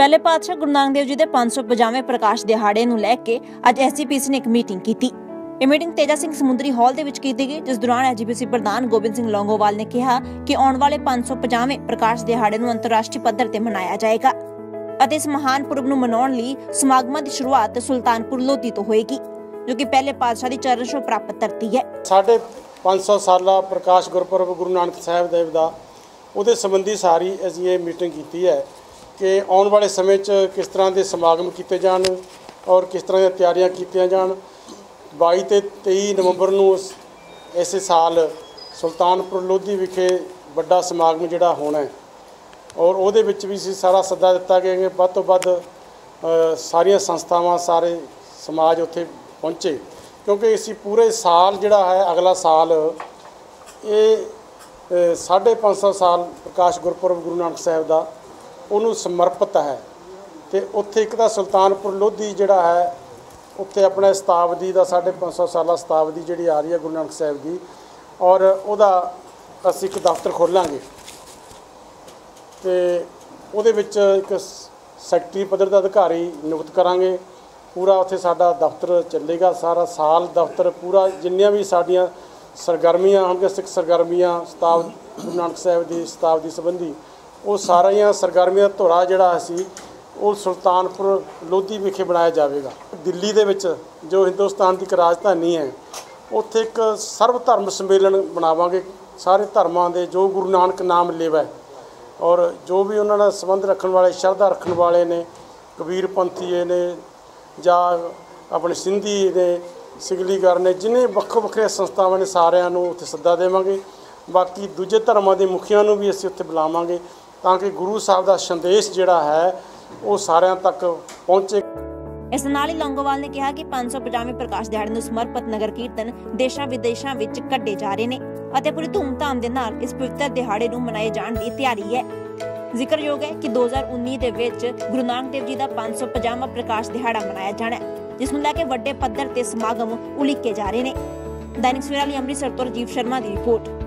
ਪਹਿਲੇ ਪਾਤਸ਼ਾਹ ਗੁਰੂ ਨਾਨਕ ਦੇਵ ਜੀ ਦੇ 550ਵੇਂ ਪ੍ਰਕਾਸ਼ ਦਿਹਾੜੇ ਨੂੰ ਲੈ ਕੇ ਅੱਜ ਐਸਜੀਪੀਸੀ ਨੇ ਇੱਕ ਮੀਟਿੰਗ ਕੀਤੀ। ਇਹ ਮੀਟਿੰਗ ਤੇਜਾ ਸਿੰਘ ਸਮੁੰਦਰੀ ਹਾਲ ਦੇ ਵਿੱਚ ਕੀਤੀ ਗਈ, ਜਿਸ ਦੌਰਾਨ ਐਸਜੀਪੀਸੀ ਪ੍ਰਧਾਨ ਗੋਬਿੰਦ ਸਿੰਘ ਲੌਂਗੋਵਾਲ ਨੇ ਕਿਹਾ ਕਿ ਆਉਣ ਵਾਲੇ 550ਵੇਂ ਪ੍ਰਕਾਸ਼ ਦਿਹਾੜੇ ਨੂੰ ਅੰਤਰਰਾਸ਼ਟਰੀ ਪੱਧਰ ਤੇ ਮਨਾਇਆ ਜਾਏਗਾ ਅਤੇ ਇਸ ਮਹਾਨ ਪੁਰਬ ਨੂੰ ਮਨਾਉਣ ਲਈ ਸਮਾਗਮਾਂ ਦੀ ਸ਼ੁਰੂਆਤ ਸੁਲਤਾਨਪੁਰ ਲੋਧੀ ਤੋਂ ਹੋਏਗੀ, ਜੋ ਕਿ ਪਹਿਲੇ ਪਾਤਸ਼ਾਹ ਦੀ ਚਰਨ ਛੋਹ ਪ੍ਰਾਪਤ ਧਰਤੀ ਹੈ। ਸਾਡੇ 500 ਸਾਲਾ ਪ੍ਰਕਾਸ਼ ਗੁਰਪੁਰਬ ਗੁਰੂ ਨਾਨਕ ਸਾਹਿਬ ਦੇਵ ਦਾ, ਉਹਦੇ ਸੰਬੰਧੀ ਸਾਰੀ ਅਸੀਂ ਇਹ ਮੀਟਿੰਗ ਕੀਤੀ ਹੈ। ਕਿ ਆਉਣ ਵਾਲੇ ਸਮੇਂ 'ਚ ਕਿਸ ਤਰ੍ਹਾਂ ਦੇ ਸਮਾਗਮ ਕੀਤੇ ਜਾਣ ਔਰ ਕਿਸ ਤਰ੍ਹਾਂ ਦੀਆਂ ਤਿਆਰੀਆਂ ਕੀਤੀਆਂ ਜਾਣ। 22 ਤੇ 23 ਨਵੰਬਰ ਨੂੰ ਇਸ- ਇਸੇ ਸਾਲ ਸੁਲਤਾਨਪੁਰ ਲੋਧੀ ਵਿਖੇ ਵੱਡਾ ਸਮਾਗਮ ਜਿਹੜਾ ਹੋਣਾ ਹੈ। ਔਰ ਉਹਦੇ ਵਿੱਚ ਵੀ ਅਸੀਂ ਸਾਰਾ ਸੱਦਾ ਦਿੱਤਾ ਗਿਆ ਕਿ ਵੱਧ ਤੋਂ ਵੱਧ ਸਾਰੀਆਂ ਸੰਸਥਾਵਾਂ ਸਾਰੇ ਸਮਾਜ ਉੱਥੇ ਪਹੁੰਚੇ। ਕਿਉਂਕਿ ਅਸੀਂ ਪੂਰੇ ਸਾਲ ਜਿਹੜਾ ਹੈ ਅਗਲਾ ਸਾਲ ਇਹ ਅ, ਸਾਢੇ ਪੰਜ ਸੌ ਸਾਲ ਪ੍ਰਕਾਸ਼ ਗੁਰਪੁਰਬ ਗੁਰੂ ਨਾਨਕ ਸਾਹਿਬ ਦਾ ਉਹਨੂੰ ਸਮਰਪਿਤ ਹੈ। ਤੇ ਉੱਥੇ ਇੱਕ ਤਾਂ ਸੁਲਤਾਨਪੁਰ ਲੋਧੀ ਜਿਹੜਾ ਹੈ, ਉੱਥੇ ਆਪਣੇ ਸ਼ਤਾਬਦੀ ਦਾ ਸਾਢੇ ਪੰਜ ਸੌ ਸਾਲਾ ਸ਼ਤਾਬਦੀ ਜਿਹੜੀ ਆ ਰਹੀ ਹੈ ਗੁਰੂ ਨਾਨਕ ਸਾਹਿਬ ਦੀ ਔਰ ਉਹਦਾ ਅਸੀਂ ਇੱਕ ਦਫ਼ਤਰ ਖੋਲਾਂਗੇ। ਤੇ ਉਹਦੇ ਵਿੱਚ ਇੱਕ ਸੈਕਟਰੀ ਪੱਧਰ ਦਾ ਅਧਿਕਾਰੀ ਨਿਯੁਕਤ ਕਰਾਂਗੇ। ਪੂਰਾ ਉੱਥੇ ਸਾਡਾ ਦਫ਼ਤਰ ਚੱਲੇਗਾ, ਸਾਰਾ ਸਾਲ ਦਫ਼ਤਰ ਪੂਰਾ ਜਿੰਨੀਆਂ ਵੀ ਸਾਡੀਆਂ ਸਰਗਰਮੀਆਂ ਹੋਣਗੀਆਂ ਸਿੱਖ ਸਰਗਰਮੀਆਂ, ਸਤਾਬ, ਗੁਰੂ ਨਾਨਕ ਸਾਹਿਬ ਦੀ ਸ਼ਤਾਬਦੀ ਸੰਬੰਧੀ ਉਹ ਸਾਰੀਆਂ ਸਰਗਰਮੀਆਂ ਦਾ ਧੁਰਾ ਜਿਹੜਾ ਅਸੀਂ ਉਹ ਸੁਲਤਾਨਪੁਰ ਲੋਧੀ ਵਿਖੇ ਬਣਾਇਆ ਜਾਵੇਗਾ। ਦਿੱਲੀ ਦੇ ਵਿੱਚ ਜੋ ਹਿੰਦੁਸਤਾਨ ਦੀ ਇੱਕ ਰਾਜਧਾਨੀ ਹੈ, ਉੱਥੇ ਇੱਕ ਸਰਵ ਧਰਮ ਸੰਮੇਲਨ ਬਣਾਵਾਂਗੇ। ਸਾਰੇ ਧਰਮਾਂ ਦੇ ਜੋ ਗੁਰੂ ਨਾਨਕ ਨਾਮ ਲੇਵਾ ਔਰ ਜੋ ਵੀ ਉਹਨਾਂ ਨਾਲ ਸੰਬੰਧ ਰੱਖਣ ਵਾਲੇ, ਸ਼ਰਧਾ ਰੱਖਣ ਵਾਲੇ ਨੇ, ਕਬੀਰ ਪੰਥੀਏ ਨੇ ਜਾਂ ਆਪਣੇ ਸਿੰਧੀ ਨੇ ਸਿਗਲੀਗਰ ਨੇ, ਜਿੰਨੇ ਵੱਖੋ ਵੱਖਰੇ ਸੰਸਥਾਵਾਂ ਨੇ ਸਾਰਿਆਂ ਨੂੰ ਉੱਥੇ ਸੱਦਾ ਦੇਵਾਂਗੇ। ਬਾਕੀ ਦੂਜੇ ਧਰਮਾਂ ਦੇ ਮੁਖੀਆਂ ਨੂੰ ਵੀ ਅਸੀਂ ਉੱਥੇ ਬੁਲਾਵਾਂਗੇ। ਤਾਂ ਕਿ ਗੁਰੂ ਸਾਹਿਬ ਦਾ ਸੰਦੇਸ਼ ਜਿਹੜਾ ਹੈ, ਉਹ ਸਾਰਿਆਂ ਤੱਕ ਪਹੁੰਚੇ। ਇਸ ਨਾਲ ਹੀ ਲੌਂਗੋਵਾਲ ਨੇ ਕਿਹਾ ਕਿ 550ਵੇਂ ਪ੍ਰਕਾਸ਼ ਦਿਹਾੜੇ ਨੂੰ ਸਮਰਪਿਤ ਨਗਰ ਕੀਰਤਨ ਦੇਸ਼ਾਂ ਵਿਦੇਸ਼ਾਂ ਵਿੱਚ ਕੱਢੇ ਜਾ ਰਹੇ ਨੇ ਅਤੇ ਪੂਰੀ ਧੂਮਧਾਮ ਦੇ ਨਾਲ ਇਸ ਪਵਿੱਤਰ ਦਿਹਾੜੇ ਨੂੰ ਮਨਾਏ ਜਾਣ ਦੀ ਤਿਆਰੀ ਹੈ। ਜ਼ਿਕਰਯੋਗ ਹੈ ਕਿ 2019 ਦੇ ਵਿੱਚ ਗੁਰੂ ਨਾਨਕ ਦੇਵ ਜੀ ਦਾ 550ਵਾਂ ਪ੍ਰਕਾਸ਼ ਦਿਹਾੜਾ ਮਨਾਇਆ ਜਾਣਾ ਹੈ, ਜਿਸ ਨੂੰ ਲੈ ਕੇ ਵੱਡੇ ਪੱਧਰ ਤੇ ਸਮਾਗਮ ਉਲੀਕੇ ਜਾ ਰਹੇ ਨੇ। ਦੈਨਿਕ ਸਵੇਰਾ ਲਈ ਅੰਮ੍ਰਿਤਸਰ ਤੋਂ ਰਜੀਵ ਸ਼ਰਮਾ ਦੀ ਰਿਪੋਰਟ।